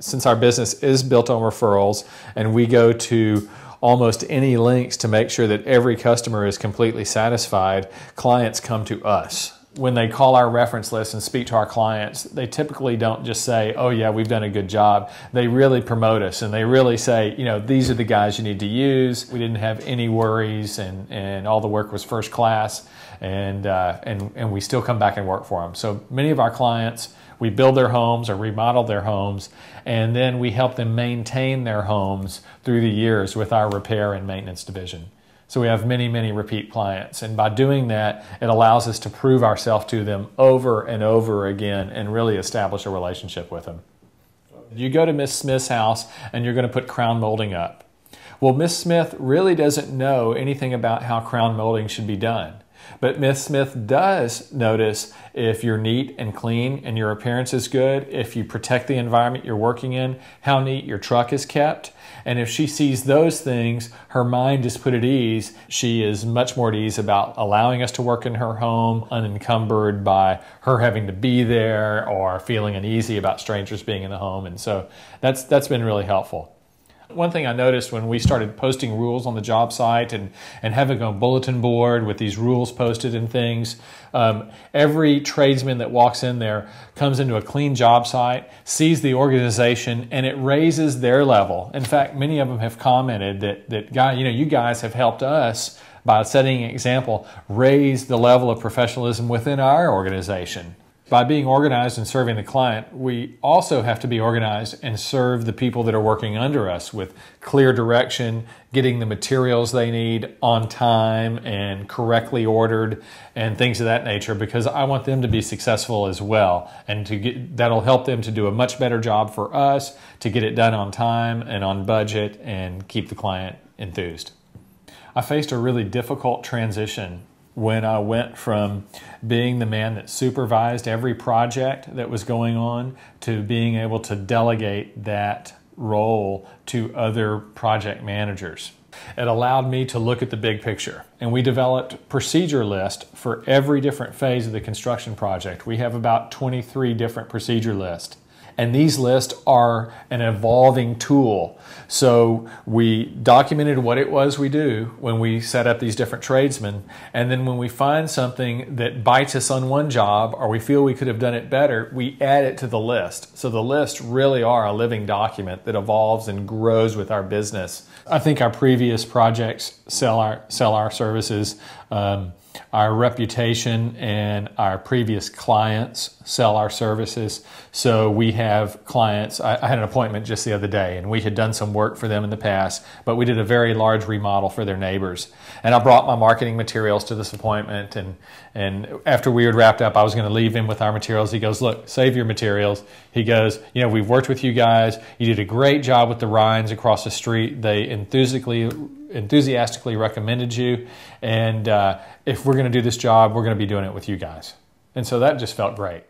Since our business is built on referrals and we go to almost any lengths to make sure that every customer is completely satisfied, clients come to us. When they call our reference list and speak to our clients, they typically don't just say, Oh, yeah, we've done a good job. They really promote us and they really say, You know, these are the guys you need to use. We didn't have any worries and, and all the work was first class. And, uh, and, and we still come back and work for them. So many of our clients, we build their homes or remodel their homes, and then we help them maintain their homes through the years with our repair and maintenance division. So we have many, many repeat clients. And by doing that, it allows us to prove ourselves to them over and over again and really establish a relationship with them. You go to Miss Smith's house and you're going to put crown molding up. Well, Miss Smith really doesn't know anything about how crown molding should be done. But Miss Smith does notice if you're neat and clean and your appearance is good, if you protect the environment you're working in, how neat your truck is kept. And if she sees those things, her mind is put at ease. She is much more at ease about allowing us to work in her home, unencumbered by her having to be there or feeling uneasy about strangers being in the home. And so that's, that's been really helpful. One thing I noticed when we started posting rules on the job site and, and having a bulletin board with these rules posted and things, um, every tradesman that walks in there comes into a clean job site, sees the organization, and it raises their level. In fact, many of them have commented that, that guy, you know, you guys have helped us by setting an example, raise the level of professionalism within our organization by being organized and serving the client, we also have to be organized and serve the people that are working under us with clear direction, getting the materials they need on time and correctly ordered and things of that nature because I want them to be successful as well and to get that'll help them to do a much better job for us to get it done on time and on budget and keep the client enthused. I faced a really difficult transition when I went from being the man that supervised every project that was going on to being able to delegate that role to other project managers. It allowed me to look at the big picture. And we developed procedure list for every different phase of the construction project. We have about 23 different procedure lists. And these lists are an evolving tool. So we documented what it was we do when we set up these different tradesmen. And then when we find something that bites us on one job or we feel we could have done it better, we add it to the list. So the lists really are a living document that evolves and grows with our business. I think our previous projects sell our, sell our services. Um, our reputation and our previous clients sell our services. So we have clients. I, I, had an appointment just the other day, and we had done some work for them in the past, but we did a very large remodel for their neighbors. And I brought my marketing materials to this appointment, and and after we had wrapped up, I was going to leave him with our materials. He goes, "Look, save your materials." He goes, "You know, we've worked with you guys. You did a great job with the Rhines across the street. They enthusiastically enthusiastically recommended you. And uh, if we're going to do this job, we're going to be doing it with you guys. And so that just felt great.